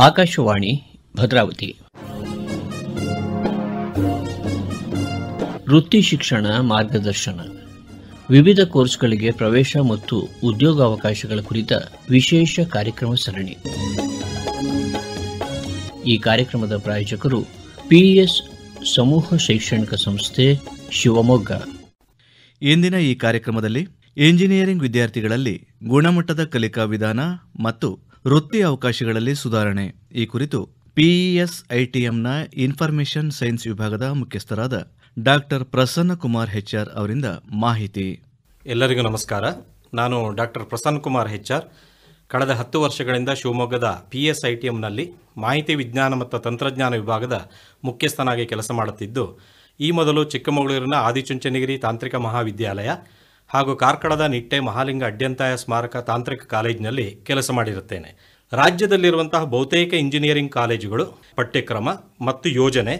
ಆಕಾಶವಾಣಿ, ಭದ್ರಾವತಿ. ವೃತ್ತಿ ಶಿಕ್ಷಣ ಮಾರ್ಗದರ್ಶನ. ವಿವಿಧ ಕೋರ್ಸ್ಗಳಿಗೆ ಪ್ರವೇಶ ಮತ್ತು ಉದ್ಯೋಗಾವಕಾಶಗಳ ಕುರಿತ ವಿಶೇಷ ಕಾರ್ಯಕ್ರಮ ಸರಣಿ. ಈ ಕಾರ್ಯಕ್ರಮದ ಪ್ರಾಯೋಜಕರು ಪಿಎಸ್ ಸಮೂಹ ಶೈಕ್ಷಣಿಕ ಸಂಸ್ಥೆ ಶಿವಮೊಗ್ಗ. ಇಂದಿನ ಈ ಕಾರ್ಯಕ್ರಮದಲ್ಲಿ ಇಂಜಿನಿಯರಿಂಗ್ ವಿದ್ಯಾರ್ಥಿಗಳಲ್ಲಿ ಗುಣಮಟ್ಟದ ಕಲಿಕಾ ವಿಧಾನ ಮತ್ತು ವೃತ್ತಿ ಅವಕಾಶಗಳಲ್ಲಿ ಸುಧಾರಣೆ. ಈ ಕುರಿತು ಪಿಇಎಸ್ ಐಟಿಎಂನ ಇನ್ಫಾರ್ಮೇಷನ್ ಸೈನ್ಸ್ ವಿಭಾಗದ ಮುಖ್ಯಸ್ಥರಾದ ಡಾಕ್ಟರ್ ಪ್ರಸನ್ನ ಕುಮಾರ್ ಹೆಚ್ಆರ್ ಅವರಿಂದ ಮಾಹಿತಿ. ಎಲ್ಲರಿಗೂ ನಮಸ್ಕಾರ. ನಾನು ಡಾಕ್ಟರ್ ಪ್ರಸನ್ನ ಕುಮಾರ್ ಹೆಚ್ಆರ್ ಕಳೆದ ಹತ್ತು ವರ್ಷಗಳಿಂದ ಶಿವಮೊಗ್ಗದ ಪಿ ಎಸ್ ಐ ಟಿ ಎಂನಲ್ಲಿ ಮಾಹಿತಿ ವಿಜ್ಞಾನ ಮತ್ತು ತಂತ್ರಜ್ಞಾನ ವಿಭಾಗದ ಮುಖ್ಯಸ್ಥನಾಗಿ ಕೆಲಸ ಮಾಡುತ್ತಿದ್ದು, ಈ ಮೊದಲು ಚಿಕ್ಕಮಗಳೂರಿನ ಆದಿಚುಂಚನಗಿರಿ ತಾಂತ್ರಿಕ ಮಹಾವಿದ್ಯಾಲಯ ಹಾಗೂ ಕಾರ್ಕಳದ ನಿಟ್ಟೆ ಮಹಾಲಿಂಗ ಅಡ್ಯಂತಾಯ ಸ್ಮಾರಕ ತಾಂತ್ರಿಕ ಕಾಲೇಜಿನಲ್ಲಿ ಕೆಲಸ ಮಾಡಿರುತ್ತೇನೆ. ರಾಜ್ಯದಲ್ಲಿರುವಂತಹ ಬಹುತೇಕ ಇಂಜಿನಿಯರಿಂಗ್ ಕಾಲೇಜುಗಳು, ಪಠ್ಯಕ್ರಮ ಮತ್ತು ಯೋಜನೆ,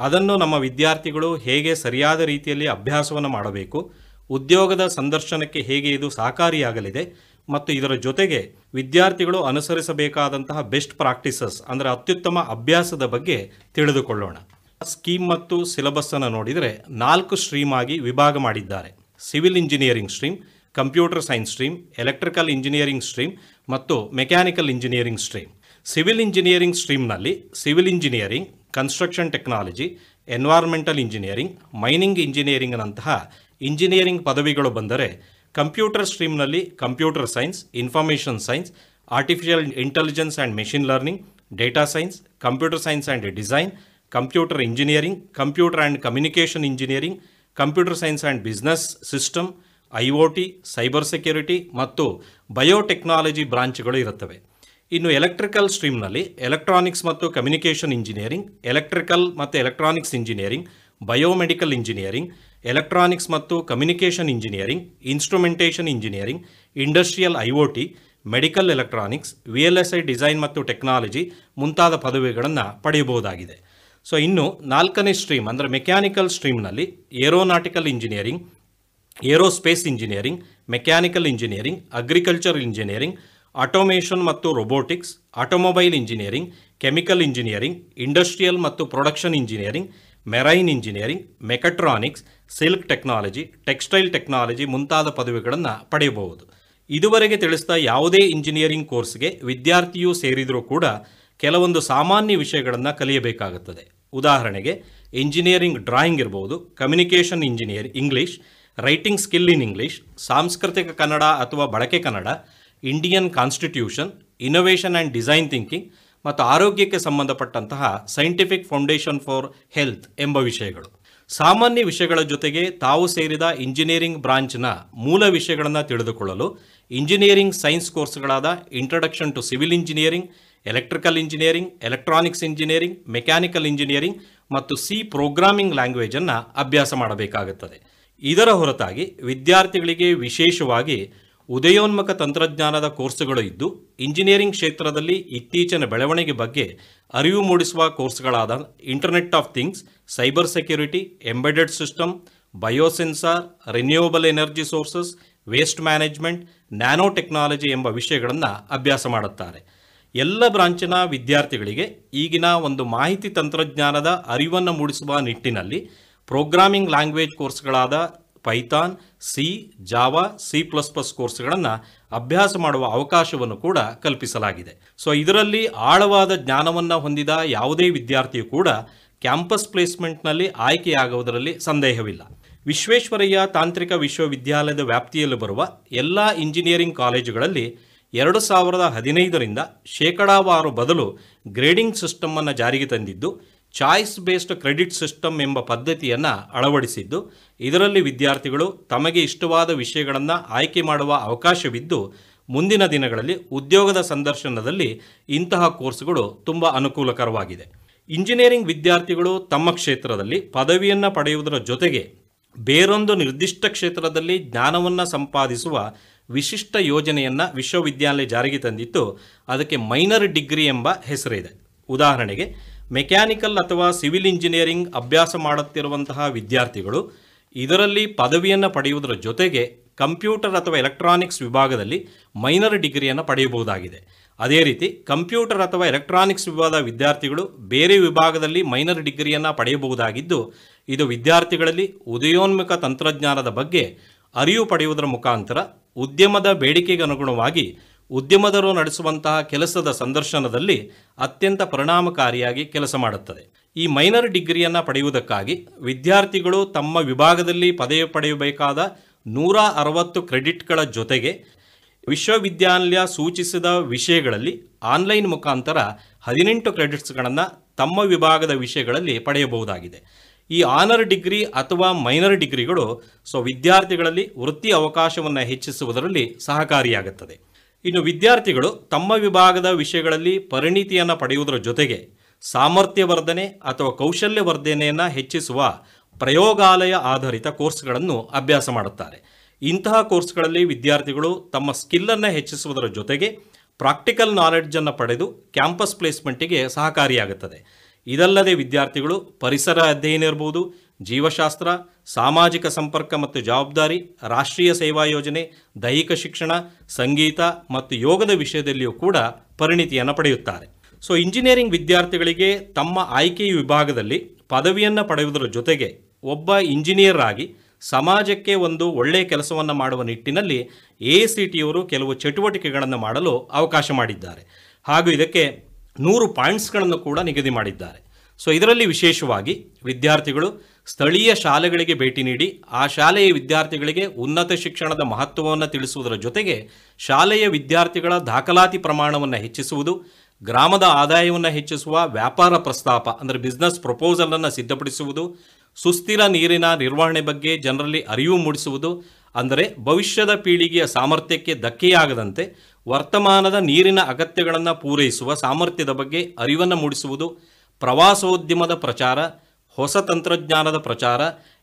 ಅದನ್ನು ನಮ್ಮ ವಿದ್ಯಾರ್ಥಿಗಳು ಹೇಗೆ ಸರಿಯಾದ ರೀತಿಯಲ್ಲಿ ಅಭ್ಯಾಸವನ್ನು ಮಾಡಬೇಕು, ಉದ್ಯೋಗದ ಸಂದರ್ಶನಕ್ಕೆ ಹೇಗೆ ಇದು ಸಹಕಾರಿಯಾಗಲಿದೆ ಮತ್ತು ಇದರ ಜೊತೆಗೆ ವಿದ್ಯಾರ್ಥಿಗಳು ಅನುಸರಿಸಬೇಕಾದಂತಹ ಬೆಸ್ಟ್ ಪ್ರಾಕ್ಟೀಸಸ್ ಅಂದರೆ ಅತ್ಯುತ್ತಮ ಅಭ್ಯಾಸದ ಬಗ್ಗೆ ತಿಳಿದುಕೊಳ್ಳೋಣ. ಸ್ಕೀಮ್ ಮತ್ತು ಸಿಲೆಬಸ್ ಅನ್ನು ನೋಡಿದರೆ ನಾಲ್ಕು ಸ್ಟ್ರೀಮ್ ಆಗಿ ವಿಭಾಗ ಮಾಡಿದ್ದಾರೆ. Civil engineering stream, computer science stream, electrical engineering stream ಮತ್ತು mechanical engineering stream. Civil engineering ಸ್ಟ್ರೀಮ್ನಲ್ಲಿ civil engineering, construction technology environmental engineering, mining ಇಂಜಿನಿಯರಿಂಗ್ನಂತಹ engineering ಪದವಿಗಳು ಬಂದರೆ computer ಸ್ಟ್ರೀಮ್ನಲ್ಲಿ computer science, information science, artificial intelligence and machine learning, data science, computer science and design, computer engineering, computer and communication engineering computer science and business system I O T cyber security ಮತ್ತು biotechnology ಬ್ರಾಂಚ್ಗಳು ಇರುತ್ತವೆ. ಇನ್ನು electrical ಸ್ಟ್ರೀಮ್ನಲ್ಲಿ electronics ಮತ್ತು communication engineering, electrical ಮತ್ತು electronics engineering, biomedical engineering, electronics ಮತ್ತು communication engineering, instrumentation engineering, industrial I O T medical electronics, V L S I design ಮತ್ತು technology ಮುಂತಾದ ಪದವಿಗಳನ್ನು ಪಡೆಯಬಹುದಾಗಿದೆ. ಸೊ ಇನ್ನು ನಾಲ್ಕನೇ ಸ್ಟ್ರೀಮ್ ಅಂದರೆ mechanical ಸ್ಟ್ರೀಮ್ನಲ್ಲಿ aeronautical engineering aerospace engineering mechanical engineering agriculture engineering automation ಮತ್ತು robotics automobile engineering chemical engineering industrial ಮತ್ತು production engineering marine engineering mechatronics silk technology textile technology ಮುಂತಾದ ಪದವಿಗಳನ್ನು ಪಡೆಯಬಹುದು. ಇದುವರೆಗೆ ತಿಳಿಸಿದ ಯಾವುದೇ ಇಂಜಿನಿಯರಿಂಗ್ ಕೋರ್ಸ್ಗೆ ವಿದ್ಯಾರ್ಥಿಯೂ ಸೇರಿದರೂ ಕೂಡ ಕೆಲವೊಂದು ಸಾಮಾನ್ಯ ವಿಷಯಗಳನ್ನು ಕಲಿಯಬೇಕಾಗುತ್ತದೆ. ಉದಾಹರಣೆಗೆ ಇಂಜಿನಿಯರಿಂಗ್ ಡ್ರಾಯಿಂಗ್ ಇರ್ಬೋದು communication engineer English writing skill in English ಸಾಂಸ್ಕೃತಿಕ ಕನ್ನಡ ಅಥವಾ ಬಳಕೆ Kannada Indian constitution innovation and design thinking ಮತ್ತು ಆರೋಗ್ಯಕ್ಕೆ ಸಂಬಂಧಪಟ್ಟಂತಹ ಸೈಂಟಿಫಿಕ್ ಫೌಂಡೇಶನ್ ಫಾರ್ ಹೆಲ್ತ್ ಎಂಬ ವಿಷಯಗಳು. ಸಾಮಾನ್ಯ ವಿಷಯಗಳ ಜೊತೆಗೆ ತಾವು ಸೇರಿದ ಇಂಜಿನಿಯರಿಂಗ್ ಬ್ರಾಂಚ್ನ ಮೂಲ ವಿಷಯಗಳನ್ನು ತಿಳಿದುಕೊಳ್ಳಲು ಇಂಜಿನಿಯರಿಂಗ್ ಸೈನ್ಸ್ ಕೋರ್ಸ್ಗಳಾದ introduction to civil engineering electrical engineering electronics engineering mechanical engineering ಮತ್ತು ಸಿ ಪ್ರೋಗ್ರಾಮಿಂಗ್ ಲ್ಯಾಂಗ್ವೇಜನ್ನು ಅಭ್ಯಾಸ ಮಾಡಬೇಕಾಗುತ್ತದೆ. ಇದರ ಹೊರತಾಗಿ ವಿದ್ಯಾರ್ಥಿಗಳಿಗೆ ವಿಶೇಷವಾಗಿ ಉದಯೋನ್ಮುಖ ತಂತ್ರಜ್ಞಾನದ ಕೋರ್ಸ್ಗಳು ಇದ್ದು, ಇಂಜಿನಿಯರಿಂಗ್ ಕ್ಷೇತ್ರದಲ್ಲಿ ಇತ್ತೀಚಿನ ಬೆಳವಣಿಗೆ ಬಗ್ಗೆ ಅರಿವು ಮೂಡಿಸುವ ಕೋರ್ಸ್ಗಳಾದ internet of things cyber security embedded system biosensor renewable energy sources waste management nano technology ಎಂಬ ವಿಷಯಗಳನ್ನು ಅಭ್ಯಾಸ ಮಾಡುತ್ತಾರೆ. ಎಲ್ಲ ಬ್ರಾಂಚಿನ ವಿದ್ಯಾರ್ಥಿಗಳಿಗೆ ಈಗಿನ ಒಂದು ಮಾಹಿತಿ ತಂತ್ರಜ್ಞಾನದ ಅರಿವನ್ನು ಮೂಡಿಸುವ ನಿಟ್ಟಿನಲ್ಲಿ ಪ್ರೋಗ್ರಾಮಿಂಗ್ ಲ್ಯಾಂಗ್ವೇಜ್ ಕೋರ್ಸ್ಗಳಾದ Python, C, Java, C plus plus ಕೋರ್ಸ್ಗಳನ್ನು ಅಭ್ಯಾಸ ಮಾಡುವ ಅವಕಾಶವನ್ನು ಕೂಡ ಕಲ್ಪಿಸಲಾಗಿದೆ. ಸೊ ಇದರಲ್ಲಿ ಆಳವಾದ ಜ್ಞಾನವನ್ನು ಹೊಂದಿದ ಯಾವುದೇ ವಿದ್ಯಾರ್ಥಿಯು ಕೂಡ ಕ್ಯಾಂಪಸ್ ಪ್ಲೇಸ್ಮೆಂಟ್ನಲ್ಲಿ ಆಯ್ಕೆಯಾಗುವುದರಲ್ಲಿ ಸಂದೇಹವಿಲ್ಲ. ವಿಶ್ವೇಶ್ವರಯ್ಯ ತಾಂತ್ರಿಕ ವಿಶ್ವವಿದ್ಯಾಲಯದ ವ್ಯಾಪ್ತಿಯಲ್ಲಿ ಬರುವ ಎಲ್ಲ ಇಂಜಿನಿಯರಿಂಗ್ ಕಾಲೇಜುಗಳಲ್ಲಿ ಎರಡು ಸಾವಿರದ ಹದಿನೈದರಿಂದ ಶೇಕಡಾವಾರು ಬದಲು ಗ್ರೇಡಿಂಗ್ ಸಿಸ್ಟಮನ್ನು ಜಾರಿಗೆ ತಂದಿದ್ದು ಚಾಯ್ಸ್ ಬೇಸ್ಡ್ ಕ್ರೆಡಿಟ್ ಸಿಸ್ಟಮ್ ಎಂಬ ಪದ್ಧತಿಯನ್ನು ಅಳವಡಿಸಿದ್ದು, ಇದರಲ್ಲಿ ವಿದ್ಯಾರ್ಥಿಗಳು ತಮಗೆ ಇಷ್ಟವಾದ ವಿಷಯಗಳನ್ನು ಆಯ್ಕೆ ಮಾಡುವ ಅವಕಾಶವಿದ್ದು, ಮುಂದಿನ ದಿನಗಳಲ್ಲಿ ಉದ್ಯೋಗದ ಸಂದರ್ಶನದಲ್ಲಿ ಇಂತಹ ಕೋರ್ಸ್ಗಳು ತುಂಬ ಅನುಕೂಲಕರವಾಗಿದೆ. ಇಂಜಿನಿಯರಿಂಗ್ ವಿದ್ಯಾರ್ಥಿಗಳು ತಮ್ಮ ಕ್ಷೇತ್ರದಲ್ಲಿ ಪದವಿಯನ್ನು ಪಡೆಯುವುದರ ಜೊತೆಗೆ ಬೇರೊಂದು ನಿರ್ದಿಷ್ಟ ಕ್ಷೇತ್ರದಲ್ಲಿ ಜ್ಞಾನವನ್ನು ಸಂಪಾದಿಸುವ ವಿಶಿಷ್ಟ ಯೋಜನೆಯನ್ನು ವಿಶ್ವವಿದ್ಯಾಲಯ ಜಾರಿಗೆ ತಂದಿತ್ತು. ಅದಕ್ಕೆ ಮೈನರ್ ಡಿಗ್ರಿ ಎಂಬ ಹೆಸರಿದೆ. ಉದಾಹರಣೆಗೆ, ಮೆಕ್ಯಾನಿಕಲ್ ಅಥವಾ ಸಿವಿಲ್ ಇಂಜಿನಿಯರಿಂಗ್ ಅಭ್ಯಾಸ ಮಾಡುತ್ತಿರುವಂತಹ ವಿದ್ಯಾರ್ಥಿಗಳು, ಇದರಲ್ಲಿ ಪದವಿಯನ್ನು ಪಡೆಯುವುದರ ಜೊತೆಗೆ ಕಂಪ್ಯೂಟರ್ ಅಥವಾ ಎಲೆಕ್ಟ್ರಾನಿಕ್ಸ್ ವಿಭಾಗದಲ್ಲಿ ಮೈನರ್ ಡಿಗ್ರಿಯನ್ನು ಪಡೆಯಬಹುದಾಗಿದೆ. ಅದೇ ರೀತಿ, ಕಂಪ್ಯೂಟರ್ ಅಥವಾ ಎಲೆಕ್ಟ್ರಾನಿಕ್ಸ್ ವಿಭಾಗದ ವಿದ್ಯಾರ್ಥಿಗಳು ಬೇರೆ ವಿಭಾಗದಲ್ಲಿ ಮೈನರ್ ಡಿಗ್ರಿಯನ್ನು ಪಡೆಯಬಹುದಾಗಿದ್ದು, ಇದು ವಿದ್ಯಾರ್ಥಿಗಳಲ್ಲಿ ಉದಯೋನ್ಮುಖ ತಂತ್ರಜ್ಞಾನದ ಬಗ್ಗೆ ಅರಿವು ಪಡೆಯುವುದರ ಮುಖಾಂತರ ಉದ್ಯಮದ ಬೇಡಿಕೆಗೆ ಅನುಗುಣವಾಗಿ ಉದ್ಯಮದರು ನಡೆಸುವಂತಹ ಕೆಲಸದ ಸಂದರ್ಶನದಲ್ಲಿ ಅತ್ಯಂತ ಪರಿಣಾಮಕಾರಿಯಾಗಿ ಕೆಲಸ ಮಾಡುತ್ತದೆ. ಈ ಮೈನರ್ ಡಿಗ್ರಿಯನ್ನು ಪಡೆಯುವುದಕ್ಕಾಗಿ ವಿದ್ಯಾರ್ಥಿಗಳು ತಮ್ಮ ವಿಭಾಗದಲ್ಲಿ ಪದವಿ ಪಡೆಯಬೇಕಾದ ನೂರ ಅರವತ್ತು ಕ್ರೆಡಿಟ್ಗಳ ಜೊತೆಗೆ ವಿಶ್ವವಿದ್ಯಾಲಯ ಸೂಚಿಸಿದ ವಿಷಯಗಳಲ್ಲಿ ಆನ್ಲೈನ್ ಮುಖಾಂತರ ಹದಿನೆಂಟು ಕ್ರೆಡಿಟ್ಸ್ಗಳನ್ನು ತಮ್ಮ ವಿಭಾಗದ ವಿಷಯಗಳಲ್ಲಿ ಪಡೆಯಬಹುದಾಗಿದೆ. ಈ ಆನರ್ ಡಿಗ್ರಿ ಅಥವಾ ಮೈನರ್ ಡಿಗ್ರಿಗಳು ಸೊ ವಿದ್ಯಾರ್ಥಿಗಳಲ್ಲಿ ವೃತ್ತಿ ಅವಕಾಶವನ್ನು ಹೆಚ್ಚಿಸುವುದರಲ್ಲಿ ಸಹಕಾರಿಯಾಗುತ್ತದೆ. ಇನ್ನು ವಿದ್ಯಾರ್ಥಿಗಳು ತಮ್ಮ ವಿಭಾಗದ ವಿಷಯಗಳಲ್ಲಿ ಪರಿಣಿತಿಯನ್ನು ಪಡೆಯುವುದರ ಜೊತೆಗೆ ಸಾಮರ್ಥ್ಯ ವರ್ಧನೆ ಅಥವಾ ಕೌಶಲ್ಯ ವರ್ಧನೆಯನ್ನು ಹೆಚ್ಚಿಸುವ ಪ್ರಯೋಗಾಲಯ ಆಧಾರಿತ ಕೋರ್ಸ್ಗಳನ್ನು ಅಭ್ಯಾಸ ಮಾಡುತ್ತಾರೆ. ಇಂತಹ ಕೋರ್ಸ್ಗಳಲ್ಲಿ ವಿದ್ಯಾರ್ಥಿಗಳು ತಮ್ಮ ಸ್ಕಿಲ್ಲನ್ನು ಹೆಚ್ಚಿಸುವುದರ ಜೊತೆಗೆ ಪ್ರಾಕ್ಟಿಕಲ್ ನಾಲೆಡ್ಜನ್ನು ಪಡೆದು ಕ್ಯಾಂಪಸ್ ಪ್ಲೇಸ್ಮೆಂಟಿಗೆ ಸಹಕಾರಿಯಾಗುತ್ತದೆ. ಇದಲ್ಲದೆ ವಿದ್ಯಾರ್ಥಿಗಳು ಪರಿಸರ ಅಧ್ಯಯನ ಇರಬಹುದು ಜೀವಶಾಸ್ತ್ರ, ಸಾಮಾಜಿಕ ಸಂಪರ್ಕ ಮತ್ತು ಜವಾಬ್ದಾರಿ, ರಾಷ್ಟ್ರೀಯ ಸೇವಾ ಯೋಜನೆ, ದೈಹಿಕ ಶಿಕ್ಷಣ, ಸಂಗೀತ ಮತ್ತು ಯೋಗದ ವಿಷಯದಲ್ಲಿಯೂ ಕೂಡ ಪರಿಣಿತಿಯನ್ನು ಪಡೆಯುತ್ತಾರೆ. ಸೊ ಇಂಜಿನಿಯರಿಂಗ್ ವಿದ್ಯಾರ್ಥಿಗಳಿಗೆ ತಮ್ಮ ಆಯ್ಕೆಯ ವಿಭಾಗದಲ್ಲಿ ಪದವಿಯನ್ನು ಪಡೆಯುವುದರ ಜೊತೆಗೆ ಒಬ್ಬ ಇಂಜಿನಿಯರ್ ಆಗಿ ಸಮಾಜಕ್ಕೆ ಒಂದು ಒಳ್ಳೆಯ ಕೆಲಸವನ್ನು ಮಾಡುವ ನಿಟ್ಟಿನಲ್ಲಿ ಎ ಸಿ ಟಿಯವರು ಕೆಲವು ಚಟುವಟಿಕೆಗಳನ್ನು ಮಾಡಲು ಅವಕಾಶ ಮಾಡಿದ್ದಾರೆ. ಹಾಗೂ ಇದಕ್ಕೆ ನೂರು ಪಾಯಿಂಟ್ಸ್ಗಳನ್ನು ಕೂಡ ನಿಗದಿ ಮಾಡಿದ್ದಾರೆ. ಸೊ, ಇದರಲ್ಲಿ ವಿಶೇಷವಾಗಿ ವಿದ್ಯಾರ್ಥಿಗಳು ಸ್ಥಳೀಯ ಶಾಲೆಗಳಿಗೆ ಭೇಟಿ ನೀಡಿ, ಆ ಶಾಲೆಯ ವಿದ್ಯಾರ್ಥಿಗಳಿಗೆ ಉನ್ನತ ಶಿಕ್ಷಣದ ಮಹತ್ವವನ್ನು ತಿಳಿಸುವುದರ ಜೊತೆಗೆ ಶಾಲೆಯ ವಿದ್ಯಾರ್ಥಿಗಳ ದಾಖಲಾತಿ ಪ್ರಮಾಣವನ್ನು ಹೆಚ್ಚಿಸುವುದು, ಗ್ರಾಮದ ಆದಾಯವನ್ನು ಹೆಚ್ಚಿಸುವ ವ್ಯಾಪಾರ ಪ್ರಸ್ತಾಪ, ಅಂದರೆ ಬಿಸ್ನೆಸ್ ಪ್ರಪೋಸಲನ್ನು ಸಿದ್ಧಪಡಿಸುವುದು, ಸುಸ್ಥಿರ ನೀರಿನ ನಿರ್ವಹಣೆ ಬಗ್ಗೆ ಜನರಲ್ಲಿ ಅರಿವು ಮೂಡಿಸುವುದು, ಅಂದರೆ ಭವಿಷ್ಯದ ಪೀಳಿಗೆಯ ಸಾಮರ್ಥ್ಯಕ್ಕೆ ಧಕ್ಕೆಯಾಗದಂತೆ ವರ್ತಮಾನದ ನೀರಿನ ಅಗತ್ಯಗಳನ್ನು ಪೂರೈಸುವ ಸಾಮರ್ಥ್ಯದ ಬಗ್ಗೆ ಅರಿವನ್ನು ಮೂಡಿಸುವುದು ಪ್ರವಾಸೋದ್ಯಮದ ಪ್ರಚಾರ, ಹೊಸ ತಂತ್ರಜ್ಞಾನದ ಪ್ರಚಾರ,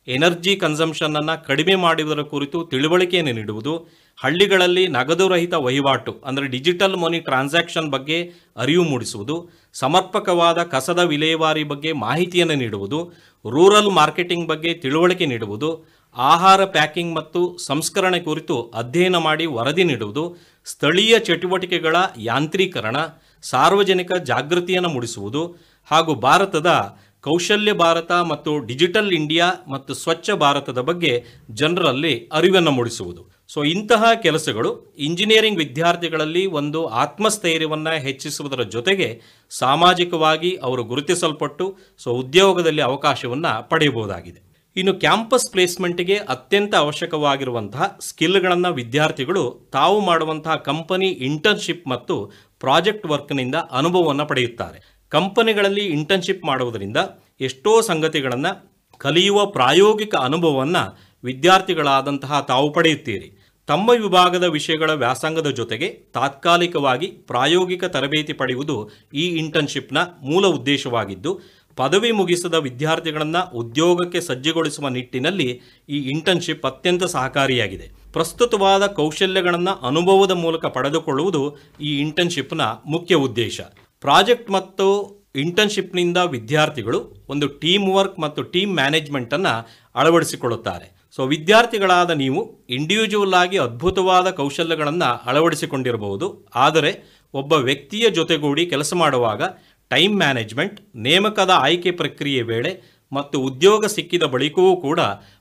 ಎನರ್ಜಿ ಕನ್ಸಂಪ್ಷನನ್ನು ಕಡಿಮೆ ಮಾಡುವುದರ ಕುರಿತು ತಿಳುವಳಿಕೆಯನ್ನು ನೀಡುವುದು, ಹಳ್ಳಿಗಳಲ್ಲಿ ನಗದು ರಹಿತ ವಹಿವಾಟು ಅಂದರೆ ಡಿಜಿಟಲ್ ಮನಿ ಟ್ರಾನ್ಸಾಕ್ಷನ್ ಬಗ್ಗೆ ಅರಿವು ಮೂಡಿಸುವುದು, ಸಮರ್ಪಕವಾದ ಕಸದ ವಿಲೇವಾರಿ ಬಗ್ಗೆ ಮಾಹಿತಿಯನ್ನು ನೀಡುವುದು, ರೂರಲ್ ಮಾರ್ಕೆಟಿಂಗ್ ಬಗ್ಗೆ ತಿಳುವಳಿಕೆ ನೀಡುವುದು, ಆಹಾರ ಪ್ಯಾಕಿಂಗ್ ಮತ್ತು ಸಂಸ್ಕರಣೆ ಕುರಿತು ಅಧ್ಯಯನ ಮಾಡಿ ವರದಿ ನೀಡುವುದು ಸ್ಥಳೀಯ ಚಟುವಟಿಕೆಗಳ ಯಾಂತ್ರೀಕರಣ, ಸಾರ್ವಜನಿಕ ಜಾಗೃತಿಯನ್ನು ಮೂಡಿಸುವುದು ಹಾಗೂ ಭಾರತದ ಕೌಶಲ್ಯ ಭಾರತ ಮತ್ತು ಡಿಜಿಟಲ್ ಇಂಡಿಯಾ ಮತ್ತು ಸ್ವಚ್ಛ ಭಾರತದ ಬಗ್ಗೆ ಜನರಲ್ಲಿ ಅರಿವನ್ನು ಮೂಡಿಸುವುದು. ಸೊ, ಇಂತಹ ಕೆಲಸಗಳು ಇಂಜಿನಿಯರಿಂಗ್ ವಿದ್ಯಾರ್ಥಿಗಳಲ್ಲಿ ಒಂದು ಆತ್ಮಸ್ಥೈರ್ಯವನ್ನು ಹೆಚ್ಚಿಸುವುದರ ಜೊತೆಗೆ ಸಾಮಾಜಿಕವಾಗಿ ಅವರು ಗುರುತಿಸಲ್ಪಟ್ಟು, ಸೊ, ಉದ್ಯೋಗದಲ್ಲಿ ಅವಕಾಶವನ್ನು ಪಡೆಯಬಹುದಾಗಿದೆ. ಇನ್ನು ಕ್ಯಾಂಪಸ್ ಪ್ಲೇಸ್ಮೆಂಟ್ಗೆ ಅತ್ಯಂತ ಅವಶ್ಯಕವಾಗಿರುವಂತಹ ಸ್ಕಿಲ್ಗಳನ್ನು ವಿದ್ಯಾರ್ಥಿಗಳು ತಾವು ಮಾಡುವಂತಹ ಕಂಪನಿ ಇಂಟರ್ನ್ಶಿಪ್ ಮತ್ತು ಪ್ರಾಜೆಕ್ಟ್ ವರ್ಕ್ನಿಂದ ಅನುಭವವನ್ನು ಪಡೆಯುತ್ತಾರೆ. ಕಂಪನಿಗಳಲ್ಲಿ ಇಂಟರ್ನ್ಶಿಪ್ ಮಾಡುವುದರಿಂದ ಎಷ್ಟೋ ಸಂಗತಿಗಳನ್ನು ಕಲಿಯುವ ಪ್ರಾಯೋಗಿಕ ಅನುಭವವನ್ನು ವಿದ್ಯಾರ್ಥಿಗಳಾದಂತಹ ತಾವು ಪಡೆಯುತ್ತೀರಿ. ತಮ್ಮ ವಿಭಾಗದ ವಿಷಯಗಳ ವ್ಯಾಸಂಗದ ಜೊತೆಗೆ ತಾತ್ಕಾಲಿಕವಾಗಿ ಪ್ರಾಯೋಗಿಕ ತರಬೇತಿ ಪಡೆಯುವುದು ಈ ಇಂಟರ್ನ್ಶಿಪ್ನ ಮೂಲ ಉದ್ದೇಶವಾಗಿದ್ದು ಪದವಿ ಮುಗಿಸಿದ ವಿದ್ಯಾರ್ಥಿಗಳನ್ನು ಉದ್ಯೋಗಕ್ಕೆ ಸಜ್ಜುಗೊಳಿಸುವ ನಿಟ್ಟಿನಲ್ಲಿ ಈ ಇಂಟರ್ನ್ಶಿಪ್ ಅತ್ಯಂತ ಸಹಕಾರಿಯಾಗಿದೆ. ಪ್ರಸ್ತುತವಾದ ಕೌಶಲ್ಯಗಳನ್ನು ಅನುಭವದ ಮೂಲಕ ಪಡೆದುಕೊಳ್ಳುವುದು ಈ ಇಂಟರ್ನ್ಶಿಪ್ನ ಮುಖ್ಯ ಉದ್ದೇಶ. ಪ್ರಾಜೆಕ್ಟ್ ಮತ್ತು ಇಂಟರ್ನ್ಶಿಪ್ನಿಂದ ವಿದ್ಯಾರ್ಥಿಗಳು ಒಂದು ಟೀಮ್ ವರ್ಕ್ ಮತ್ತು ಟೀಮ್ ಮ್ಯಾನೇಜ್ಮೆಂಟನ್ನು ಅಳವಡಿಸಿಕೊಳ್ಳುತ್ತಾರೆ. ಸೊ ವಿದ್ಯಾರ್ಥಿಗಳಾದ ನೀವು ಇಂಡಿವಿಜುವಲ್ ಆಗಿ ಅದ್ಭುತವಾದ ಕೌಶಲ್ಯಗಳನ್ನು ಅಳವಡಿಸಿಕೊಂಡಿರಬಹುದು. ಆದರೆ, ಒಬ್ಬ ವ್ಯಕ್ತಿಯ ಜೊತೆಗೂಡಿ ಕೆಲಸ ಮಾಡುವಾಗ ಟೈಮ್ ಮ್ಯಾನೇಜ್ಮೆಂಟ್, ನೇಮಕದ ಆಯ್ಕೆ ಪ್ರಕ್ರಿಯೆ ವೇಳೆ ಮತ್ತು ಉದ್ಯೋಗ ಸಿಕ್ಕಿದ ಬಳಿಕವೂ ಕೂಡ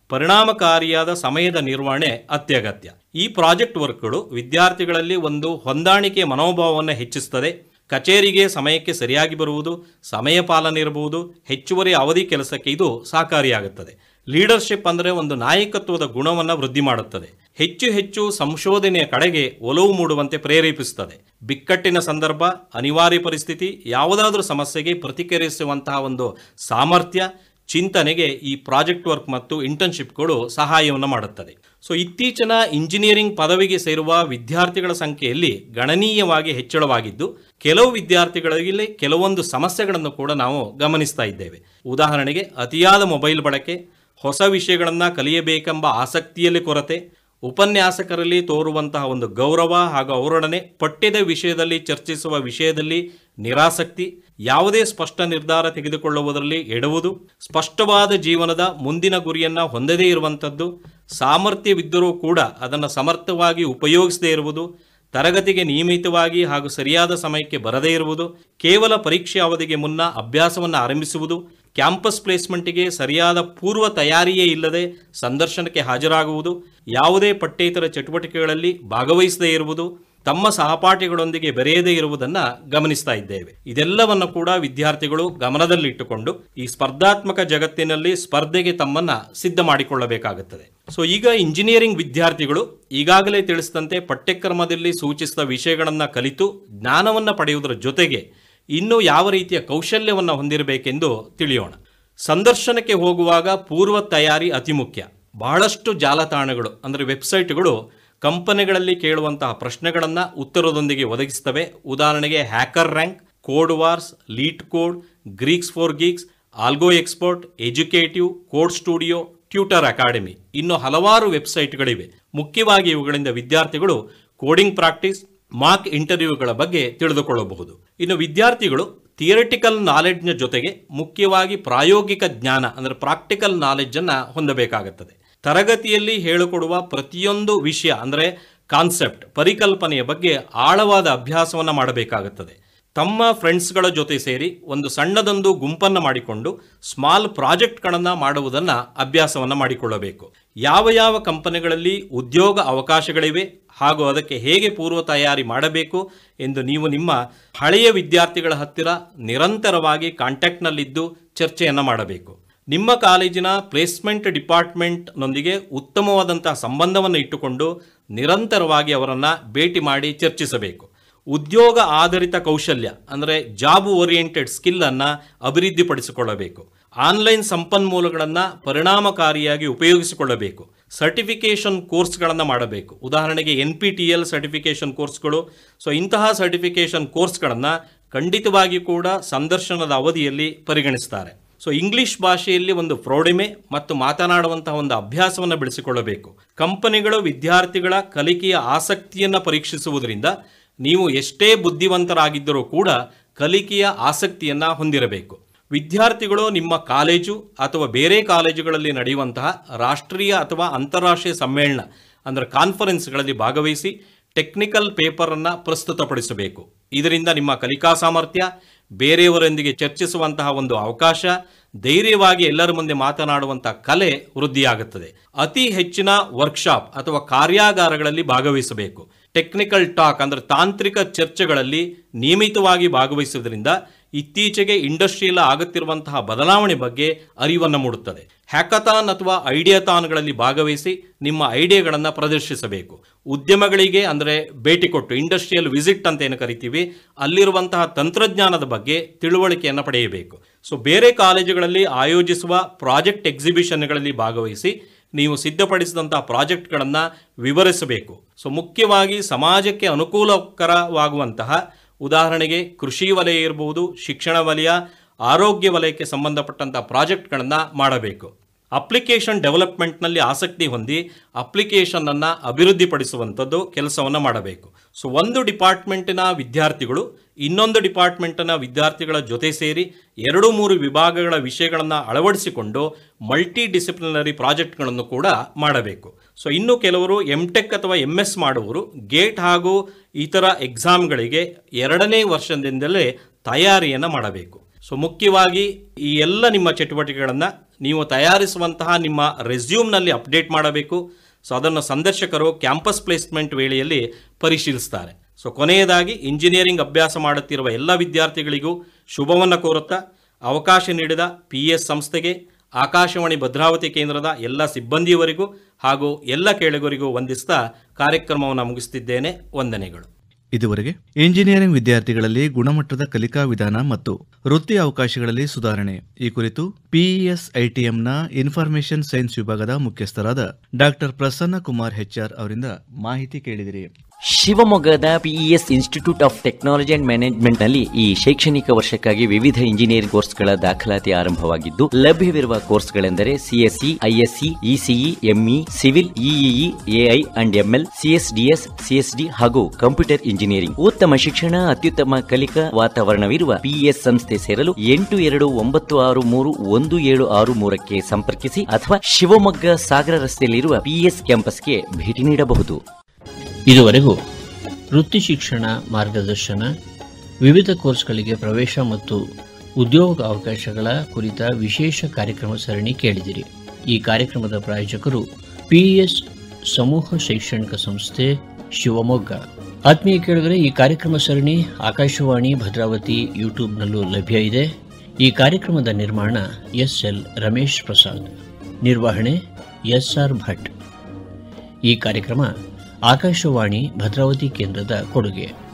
ಪರಿಣಾಮಕಾರಿಯಾದ ಸಮಯದ ನಿರ್ವಹಣೆ ಅತ್ಯಗತ್ಯ. ಈ ಪ್ರಾಜೆಕ್ಟ್ ವರ್ಕ್ಗಳು ವಿದ್ಯಾರ್ಥಿಗಳಲ್ಲಿ ಒಂದು ಹೊಂದಾಣಿಕೆ ಮನೋಭಾವವನ್ನು ಹೆಚ್ಚಿಸುತ್ತದೆ. ಕಚೇರಿಗೆ ಸಮಯಕ್ಕೆ ಸರಿಯಾಗಿ ಬರುವುದು, ಸಮಯ ಪಾಲನೆ ಇರಬಹುದು ಹೆಚ್ಚುವರಿ ಅವಧಿ ಕೆಲಸಕ್ಕೆ ಇದು ಸಹಕಾರಿಯಾಗುತ್ತದೆ. ಲೀಡರ್ಶಿಪ್ ಅಂದರೆ ಒಂದು ನಾಯಕತ್ವದ ಗುಣವನ್ನು ವೃದ್ಧಿ ಮಾಡುತ್ತದೆ. ಹೆಚ್ಚು ಹೆಚ್ಚು ಸಂಶೋಧನೆಯ ಕಡೆಗೆ ಒಲವು ಮೂಡುವಂತೆ ಪ್ರೇರೇಪಿಸುತ್ತದೆ. ಬಿಕ್ಕಟ್ಟಿನ ಸಂದರ್ಭ, ಅನಿವಾರ್ಯ ಪರಿಸ್ಥಿತಿ, ಯಾವುದಾದ್ರೂ ಸಮಸ್ಯೆಗೆ ಪ್ರತಿಕ್ರಿಯಿಸುವಂತಹ ಒಂದು ಸಾಮರ್ಥ್ಯ, ಚಿಂತನೆಗೆ ಈ ಪ್ರಾಜೆಕ್ಟ್ ವರ್ಕ್ ಮತ್ತು ಇಂಟರ್ನ್ಶಿಪ್ಗಳು ಸಹಾಯವನ್ನು ಮಾಡುತ್ತದೆ. ಸೊ, ಇತ್ತೀಚಿನ ಇಂಜಿನಿಯರಿಂಗ್ ಪದವಿಗೆ ಸೇರುವ ವಿದ್ಯಾರ್ಥಿಗಳ ಸಂಖ್ಯೆಯಲ್ಲಿ ಗಣನೀಯವಾಗಿ ಹೆಚ್ಚಳವಾಗಿದ್ದು, ಕೆಲವು ವಿದ್ಯಾರ್ಥಿಗಳಲ್ಲಿ ಕೆಲವೊಂದು ಸಮಸ್ಯೆಗಳನ್ನು ಕೂಡ ನಾವು ಗಮನಿಸ್ತಾ ಇದ್ದೇವೆ. ಉದಾಹರಣೆಗೆ, ಅತಿಯಾದ ಮೊಬೈಲ್ ಬಳಕೆ, ಹೊಸ ವಿಷಯಗಳನ್ನು ಕಲಿಯಬೇಕೆಂಬ ಆಸಕ್ತಿಯಲ್ಲಿ ಕೊರತೆ ಉಪನ್ಯಾಸಕರಲ್ಲಿ ತೋರುವಂತಹ ಒಂದು ಗೌರವ ಹಾಗೂ ಅವರೊಡನೆ ಪಠ್ಯದ ವಿಷಯದಲ್ಲಿ ಚರ್ಚಿಸುವ ವಿಷಯದಲ್ಲಿ ನಿರಾಸಕ್ತಿ, ಯಾವುದೇ ಸ್ಪಷ್ಟ ನಿರ್ಧಾರ ತೆಗೆದುಕೊಳ್ಳುವುದರಲ್ಲಿ ಎಡುವುದು, ಸ್ಪಷ್ಟವಾದ ಜೀವನದ ಮುಂದಿನ ಗುರಿಯನ್ನು ಹೊಂದದೇ ಇರುವಂಥದ್ದು, ಸಾಮರ್ಥ್ಯವಿದ್ದರೂ ಕೂಡ ಅದನ್ನು ಸಮರ್ಥವಾಗಿ ಉಪಯೋಗಿಸದೇ ಇರುವುದು, ತರಗತಿಗೆ ನಿಯಮಿತವಾಗಿ ಹಾಗೂ ಸರಿಯಾದ ಸಮಯಕ್ಕೆ ಬರದೇ ಇರುವುದು, ಕೇವಲ ಪರೀಕ್ಷೆ ಅವಧಿಗೆ ಮುನ್ನ ಅಭ್ಯಾಸವನ್ನು ಆರಂಭಿಸುವುದು ಕ್ಯಾಂಪಸ್ ಪ್ಲೇಸ್ಮೆಂಟಿಗೆ ಸರಿಯಾದ ಪೂರ್ವ ತಯಾರಿಯೇ ಇಲ್ಲದೆ ಸಂದರ್ಶನಕ್ಕೆ ಹಾಜರಾಗುವುದು, ಯಾವುದೇ ಪಠ್ಯೇತರ ಚಟುವಟಿಕೆಗಳಲ್ಲಿ ಭಾಗವಹಿಸದೇ ಇರುವುದು, ತಮ್ಮ ಸಹಪಾಠಿಗಳೊಂದಿಗೆ ಬೆರೆಯದೇ ಇರುವುದನ್ನು ಗಮನಿಸ್ತಾ ಇದ್ದೇವೆ. ಇದೆಲ್ಲವನ್ನು ಕೂಡ ವಿದ್ಯಾರ್ಥಿಗಳು ಗಮನದಲ್ಲಿಟ್ಟುಕೊಂಡು ಈ ಸ್ಪರ್ಧಾತ್ಮಕ ಜಗತ್ತಿನಲ್ಲಿ ಸ್ಪರ್ಧೆಗೆ ತಮ್ಮನ್ನ ಸಿದ್ಧ ಮಾಡಿಕೊಳ್ಳಬೇಕಾಗುತ್ತದೆ. ಸೊ, ಈಗ ಇಂಜಿನಿಯರಿಂಗ್ ವಿದ್ಯಾರ್ಥಿಗಳು ಈಗಾಗಲೇ ತಿಳಿಸಿದಂತೆ ಪಠ್ಯಕ್ರಮದಲ್ಲಿ ಸೂಚಿಸಿದ ವಿಷಯಗಳನ್ನು ಕಲಿತು ಜ್ಞಾನವನ್ನು ಪಡೆಯುವುದರ ಜೊತೆಗೆ ಇನ್ನೂ ಯಾವ ರೀತಿಯ ಕೌಶಲ್ಯವನ್ನು ಹೊಂದಿರಬೇಕೆಂದು ತಿಳಿಯೋಣ. ಸಂದರ್ಶನಕ್ಕೆ ಹೋಗುವಾಗ ಪೂರ್ವ ತಯಾರಿ ಅತಿ ಮುಖ್ಯ. ಬಹಳಷ್ಟು ಜಾಲತಾಣಗಳು, ಅಂದರೆ ವೆಬ್ಸೈಟ್ಗಳು ಕಂಪನಿಗಳಲ್ಲಿ ಕೇಳುವಂತಹ ಪ್ರಶ್ನೆಗಳನ್ನು ಉತ್ತರದೊಂದಿಗೆ ಒದಗಿಸ್ತವೆ. ಉದಾಹರಣೆಗೆ HackerRank, Codewars, LeetCode, GeeksforGeeks, AlgoExpert, Educative, CodeStudio, Tutor Academy. ಇನ್ನು ಹಲವಾರು ವೆಬ್ಸೈಟ್ಗಳಿವೆ. ಮುಖ್ಯವಾಗಿ ಇವುಗಳಿಂದ ವಿದ್ಯಾರ್ಥಿಗಳು ಕೋಡಿಂಗ್ ಪ್ರಾಕ್ಟೀಸ್ ಮಾರ್ಕ್ ಇಂಟರ್ವ್ಯೂಗಳ ಬಗ್ಗೆ ತಿಳಿದುಕೊಳ್ಳಬಹುದು. ಇನ್ನು ವಿದ್ಯಾರ್ಥಿಗಳು ಥಿಯರಿಟಿಕಲ್ ನಾಲೆಡ್ಜ್ನ ಜೊತೆಗೆ ಮುಖ್ಯವಾಗಿ ಪ್ರಾಯೋಗಿಕ ಜ್ಞಾನ, ಅಂದರೆ ಪ್ರಾಕ್ಟಿಕಲ್ ನಾಲೆಡ್ಜನ್ನು ಹೊಂದಬೇಕಾಗುತ್ತದೆ. ತರಗತಿಯಲ್ಲಿ ಹೇಳಿಕೊಡುವ ಪ್ರತಿಯೊಂದು ವಿಷಯ, ಅಂದರೆ ಕಾನ್ಸೆಪ್ಟ್ ಪರಿಕಲ್ಪನೆಯ ಬಗ್ಗೆ ಆಳವಾದ ಅಭ್ಯಾಸವನ್ನು ಮಾಡಬೇಕಾಗುತ್ತದೆ. ತಮ್ಮ ಫ್ರೆಂಡ್ಸ್ಗಳ ಜೊತೆ ಸೇರಿ ಒಂದು ಸಣ್ಣದೊಂದು ಗುಂಪನ್ನು ಮಾಡಿಕೊಂಡು ಸ್ಮಾಲ್ ಪ್ರಾಜೆಕ್ಟ್ಗಳನ್ನು ಮಾಡುವುದನ್ನು ಅಭ್ಯಾಸವನ್ನು ಮಾಡಿಕೊಳ್ಳಬೇಕು. ಯಾವ ಯಾವ ಕಂಪನಿಗಳಲ್ಲಿ ಉದ್ಯೋಗ ಅವಕಾಶಗಳಿವೆ ಹಾಗೂ ಅದಕ್ಕೆ ಹೇಗೆ ಪೂರ್ವ ತಯಾರಿ ಮಾಡಬೇಕು ಎಂದು ನೀವು ನಿಮ್ಮ ಹಳೆಯ ವಿದ್ಯಾರ್ಥಿಗಳ ಹತ್ತಿರ ನಿರಂತರವಾಗಿ ಕಾಂಟ್ಯಾಕ್ಟ್ನಲ್ಲಿದ್ದು ಚರ್ಚೆಯನ್ನು ಮಾಡಬೇಕು. ನಿಮ್ಮ ಕಾಲೇಜಿನ ಪ್ಲೇಸ್ಮೆಂಟ್ ಡಿಪಾರ್ಟ್ಮೆಂಟ್ನೊಂದಿಗೆ ಉತ್ತಮವಾದಂತಹ ಸಂಬಂಧವನ್ನು ಇಟ್ಟುಕೊಂಡು ನಿರಂತರವಾಗಿ ಅವರನ್ನು ಭೇಟಿ ಮಾಡಿ ಚರ್ಚಿಸಬೇಕು. ಉದ್ಯೋಗ ಆಧಾರಿತ ಕೌಶಲ್ಯ, ಅಂದರೆ ಜಾಬ್ ಓರಿಯೆಂಟೆಡ್ ಸ್ಕಿಲ್ಲನ್ನು ಅಭಿವೃದ್ಧಿಪಡಿಸಿಕೊಳ್ಳಬೇಕು. ಆನ್ಲೈನ್ ಸಂಪನ್ಮೂಲಗಳನ್ನು ಪರಿಣಾಮಕಾರಿಯಾಗಿ ಉಪಯೋಗಿಸಿಕೊಳ್ಳಬೇಕು. ಸರ್ಟಿಫಿಕೇಷನ್ ಕೋರ್ಸ್ಗಳನ್ನು ಮಾಡಬೇಕು. ಉದಾಹರಣೆಗೆ N P T L certification ಕೋರ್ಸ್ಗಳು. ಸೊ, ಇಂತಹ ಸರ್ಟಿಫಿಕೇಷನ್ ಕೋರ್ಸ್ಗಳನ್ನು ಖಂಡಿತವಾಗಿ ಕೂಡ ಸಂದರ್ಶನದ ಅವಧಿಯಲ್ಲಿ ಪರಿಗಣಿಸ್ತಾರೆ. ಸೊ, ಇಂಗ್ಲಿಷ್ ಭಾಷೆಯಲ್ಲಿ ಒಂದು ಪ್ರೌಢಿಮೆ ಮತ್ತು ಮಾತನಾಡುವಂತಹ ಒಂದು ಅಭ್ಯಾಸವನ್ನು ಬೆಳೆಸಿಕೊಳ್ಳಬೇಕು. ಕಂಪನಿಗಳು ವಿದ್ಯಾರ್ಥಿಗಳ ಕಲಿಕೆಯ ಆಸಕ್ತಿಯನ್ನು ಪರೀಕ್ಷಿಸುವುದರಿಂದ ನೀವು ಎಷ್ಟೇ ಬುದ್ಧಿವಂತರಾಗಿದ್ದರೂ ಕೂಡ ಕಲಿಕೆಯ ಆಸಕ್ತಿಯನ್ನು ಹೊಂದಿರಬೇಕು. ವಿದ್ಯಾರ್ಥಿಗಳು ನಿಮ್ಮ ಕಾಲೇಜು ಅಥವಾ ಬೇರೆ ಕಾಲೇಜುಗಳಲ್ಲಿ ನಡೆಯುವಂತಹ ರಾಷ್ಟ್ರೀಯ ಅಥವಾ ಅಂತಾರಾಷ್ಟ್ರೀಯ ಸಮ್ಮೇಳನ, ಅಂದರೆ ಕಾನ್ಫರೆನ್ಸ್ಗಳಲ್ಲಿ ಭಾಗವಹಿಸಿ ಟೆಕ್ನಿಕಲ್ ಪೇಪರನ್ನು ಪ್ರಸ್ತುತಪಡಿಸಬೇಕು. ಇದರಿಂದ ನಿಮ್ಮ ಕಲಿಕಾ ಸಾಮರ್ಥ್ಯ, ಬೇರೆಯವರೊಂದಿಗೆ ಚರ್ಚಿಸುವಂತಹ ಒಂದು ಅವಕಾಶ, ಧೈರ್ಯವಾಗಿ ಎಲ್ಲರ ಮುಂದೆ ಮಾತನಾಡುವಂತಹ ಕಲೆ ವೃದ್ಧಿಯಾಗುತ್ತದೆ. ಅತಿ ಹೆಚ್ಚಿನ ವರ್ಕ್ಶಾಪ್ ಅಥವಾ ಕಾರ್ಯಾಗಾರಗಳಲ್ಲಿ ಭಾಗವಹಿಸಬೇಕು. ಟೆಕ್ನಿಕಲ್ ಟಾಕ್ ಅಂದರೆ ತಾಂತ್ರಿಕ ಚರ್ಚೆಗಳಲ್ಲಿ ನಿಯಮಿತವಾಗಿ ಭಾಗವಹಿಸುವುದರಿಂದ ಇತ್ತೀಚೆಗೆ ಇಂಡಸ್ಟ್ರಿಯಲ್ಲಿ ಆಗುತ್ತಿರುವಂತಹ ಬದಲಾವಣೆ ಬಗ್ಗೆ ಅರಿವನ್ನು ಮೂಡುತ್ತದೆ. ಹ್ಯಾಕಥಾನ್ ಅಥವಾ ಐಡಿಯಾಥಾನ್ಗಳಲ್ಲಿ ಭಾಗವಹಿಸಿ ನಿಮ್ಮ ಐಡಿಯಾಗಳನ್ನು ಪ್ರದರ್ಶಿಸಬೇಕು. ಉದ್ಯಮಗಳಿಗೆ ಅಂದರೆ ಭೇಟಿ ಕೊಟ್ಟು, ಇಂಡಸ್ಟ್ರಿಯಲ್ ವಿಸಿಟ್ ಅಂತ ಏನು ಕರಿತೀವಿ, ಅಲ್ಲಿರುವಂತಹ ತಂತ್ರಜ್ಞಾನದ ಬಗ್ಗೆ ತಿಳುವಳಿಕೆಯನ್ನು ಪಡೆಯಬೇಕು. ಸೊ, ಬೇರೆ ಕಾಲೇಜುಗಳಲ್ಲಿ ಆಯೋಜಿಸುವ ಪ್ರಾಜೆಕ್ಟ್ ಎಕ್ಸಿಬಿಷನ್ಗಳಲ್ಲಿ ಭಾಗವಹಿಸಿ ನೀವು ಸಿದ್ಧಪಡಿಸಿದಂತಹ ಪ್ರಾಜೆಕ್ಟ್ಗಳನ್ನು ವಿವರಿಸಬೇಕು. ಸೊ, ಮುಖ್ಯವಾಗಿ ಸಮಾಜಕ್ಕೆ ಅನುಕೂಲಕರವಾಗುವಂತಹ ಉದಾಹರಣೆಗೆ ಕೃಷಿ ವಲಯ ಇರಬಹುದು ಶಿಕ್ಷಣ ವಲಯ ಆರೋಗ್ಯ ವಲಯಕ್ಕೆ ಸಂಬಂಧಪಟ್ಟಂಥ ಪ್ರಾಜೆಕ್ಟ್ಗಳನ್ನು ಮಾಡಬೇಕು. ಅಪ್ಲಿಕೇಶನ್ ಡೆವಲಪ್ಮೆಂಟ್ನಲ್ಲಿ ಆಸಕ್ತಿ ಹೊಂದಿ ಅಪ್ಲಿಕೇಶನನ್ನು ಅಭಿವೃದ್ಧಿಪಡಿಸುವಂಥದ್ದು ಕೆಲಸವನ್ನು ಮಾಡಬೇಕು. ಸೊ ಒಂದು ಡಿಪಾರ್ಟ್ಮೆಂಟಿನ ವಿದ್ಯಾರ್ಥಿಗಳು ಇನ್ನೊಂದು ಡಿಪಾರ್ಟ್ಮೆಂಟಿನ ವಿದ್ಯಾರ್ಥಿಗಳ ಜೊತೆ ಸೇರಿ ಎರಡು ಮೂರು ವಿಭಾಗಗಳ ವಿಷಯಗಳನ್ನು ಅಳವಡಿಸಿಕೊಂಡು ಮಲ್ಟಿ ಡಿಸಿಪ್ಲಿನರಿ ಪ್ರಾಜೆಕ್ಟ್ಗಳನ್ನು ಕೂಡ ಮಾಡಬೇಕು. ಸೊ ಇನ್ನು ಕೆಲವರು ಎಂ ಟೆಕ್ ಅಥವಾ ಎಂ ಎಸ್ ಮಾಡುವವರು ಗೇಟ್ ಹಾಗೂ ಇತರ ಎಕ್ಸಾಮ್ಗಳಿಗೆ ಎರಡನೇ ವರ್ಷದಿಂದಲೇ ತಯಾರಿಯನ್ನು ಮಾಡಬೇಕು. ಸೊ ಮುಖ್ಯವಾಗಿ ಈ ಎಲ್ಲ ನಿಮ್ಮ ಚಟುವಟಿಕೆಗಳನ್ನು ನೀವು ತಯಾರಿಸುವಂತಹ ನಿಮ್ಮ ರೆಸ್ಯೂಮ್ನಲ್ಲಿ ಅಪ್ಡೇಟ್ ಮಾಡಬೇಕು. ಸೊ ಅದನ್ನು ಸಂದರ್ಶಕರು ಕ್ಯಾಂಪಸ್ ಪ್ಲೇಸ್ಮೆಂಟ್ ವೇಳೆಯಲ್ಲಿ ಪರಿಶೀಲಿಸ್ತಾರೆ. ಸೊ ಕೊನೆಯದಾಗಿ ಇಂಜಿನಿಯರಿಂಗ್ ಅಭ್ಯಾಸ ಮಾಡುತ್ತಿರುವ ಎಲ್ಲ ವಿದ್ಯಾರ್ಥಿಗಳಿಗೂ ಶುಭವನ್ನು ಕೋರುತ್ತಾ, ಅವಕಾಶ ನೀಡಿದ ಪಿ ಸಂಸ್ಥೆಗೆ, ಆಕಾಶವಾಣಿ ಭದ್ರಾವತಿ ಕೇಂದ್ರದ ಎಲ್ಲ ಸಿಬ್ಬಂದಿಯವರಿಗೂ ಹಾಗೂ ಎಲ್ಲ ಕೇಳುಗರಿಗೂ ವಂದಿಸ್ತಾ ಕಾರ್ಯಕ್ರಮವನ್ನು ಮುಗಿಸುತ್ತಿದ್ದೇನೆ ವಂದನೆಗಳು. ಇದುವರೆಗೆ ಇಂಜಿನಿಯರಿಂಗ್ ವಿದ್ಯಾರ್ಥಿಗಳಲ್ಲಿ ಗುಣಮಟ್ಟದ ಕಲಿಕಾ ವಿಧಾನ ಮತ್ತು ವೃತ್ತಿ ಅವಕಾಶಗಳಲ್ಲಿ ಸುಧಾರಣೆ. ಈ ಕುರಿತು ಪಿಇಎಸ್ ಐಟಿಎಂನ ಇನ್ಫಾರ್ಮೇಷನ್ ಸೈನ್ಸ್ ವಿಭಾಗದ ಮುಖ್ಯಸ್ಥರಾದ ಡಾಕ್ಟರ್ ಪ್ರಸನ್ನ ಕುಮಾರ್ ಹೆಚ್ಆರ್ ಅವರಿಂದ ಮಾಹಿತಿ ಕೇಳಿದಿರಿ. ಶಿವಮೊಗ್ಗದ PES institute of technology and ಮ್ಯಾನೇಜ್ಮೆಂಟ್ನಲ್ಲಿ ಈ ಶೈಕ್ಷಣಿಕ ವರ್ಷಕ್ಕಾಗಿ ವಿವಿಧ ಇಂಜಿನಿಯರಿಂಗ್ ಕೋರ್ಸ್ಗಳ ದಾಖಲಾತಿ ಆರಂಭವಾಗಿದ್ದು, ಲಭ್ಯವಿರುವ ಕೋರ್ಸ್ಗಳೆಂದರೆ CSE ISC ECE ME civil EEE AI and ML CSDS CSD ಹಾಗೂ ಕಂಪ್ಯೂಟರ್ ಇಂಜಿನಿಯರಿಂಗ್ ಉತ್ತಮ ಶಿಕ್ಷಣ, ಅತ್ಯುತ್ತಮ ಕಲಿಕಾ ವಾತಾವರಣವಿರುವ ಪಿಇಎಸ್ ಸಂಸ್ಥೆ ಸೇರಲು ಎಂಟು ಎರಡು ಒಂಬತ್ತು ಆರು ಮೂರು ಒಂದು ಏಳು ಆರು ಮೂರಕ್ಕೆ ಸಂಪರ್ಕಿಸಿ ಅಥವಾ ಶಿವಮೊಗ್ಗ ಸಾಗರ ರಸ್ತೆಯಲ್ಲಿರುವ ಪಿಇಎಸ್ ಕ್ಯಾಂಪಸ್ಗೆ ಭೇಟಿ ನೀಡಬಹುದು. ಇದುವರೆಗೂ ವೃತ್ತಿ ಶಿಕ್ಷಣ, ಮಾರ್ಗದರ್ಶನ, ವಿವಿಧ ಕೋರ್ಸ್ಗಳಿಗೆ ಪ್ರವೇಶ ಮತ್ತು ಉದ್ಯೋಗ ಅವಕಾಶಗಳ ಕುರಿತ ವಿಶೇಷ ಕಾರ್ಯಕ್ರಮ ಸರಣಿ ಕೇಳಿದಿರಿ. ಈ ಕಾರ್ಯಕ್ರಮದ ಪ್ರಾಯೋಜಕರು ಪಿಇಎಸ್ ಸಮೂಹ ಶೈಕ್ಷಣಿಕ ಸಂಸ್ಥೆ ಶಿವಮೊಗ್ಗ. ಆತ್ಮೀಯ ಕೇಳಿದರೆ ಈ ಕಾರ್ಯಕ್ರಮ ಸರಣಿ ಆಕಾಶವಾಣಿ, ಭದ್ರಾವತಿ, ಯೂಟ್ಯೂಬ್ನಲ್ಲೂ ಲಭ್ಯ ಇದೆ. ಈ ಕಾರ್ಯಕ್ರಮದ ನಿರ್ಮಾಣ ಎಸ್ ಎಲ್ ರಮೇಶ್ ಪ್ರಸಾದ್. ನಿರ್ವಹಣೆ ಎಸ್ ಆರ್ ಭಟ್. ಈ ಕಾರ್ಯಕ್ರಮ ಆಕಾಶವಾಣಿ ಭದ್ರಾವತಿ ಕೇಂದ್ರದ ಕೊಡುಗೆ.